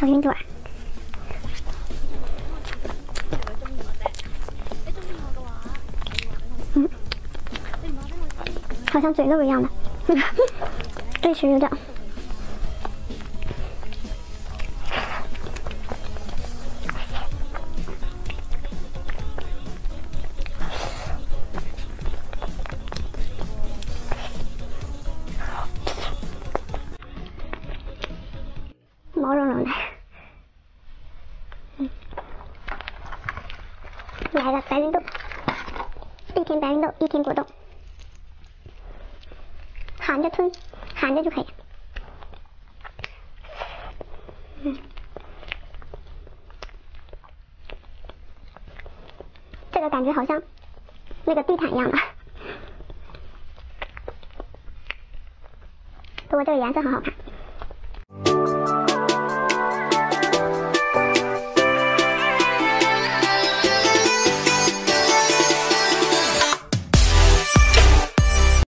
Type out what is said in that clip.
小云朵。嗯，好像嘴漏一样的，对，是有点。来了白芸豆，一瓶白芸豆，一瓶果冻，含着吞，含着就可以。嗯，这个感觉好像那个地毯一样的，不过这个颜色很好看。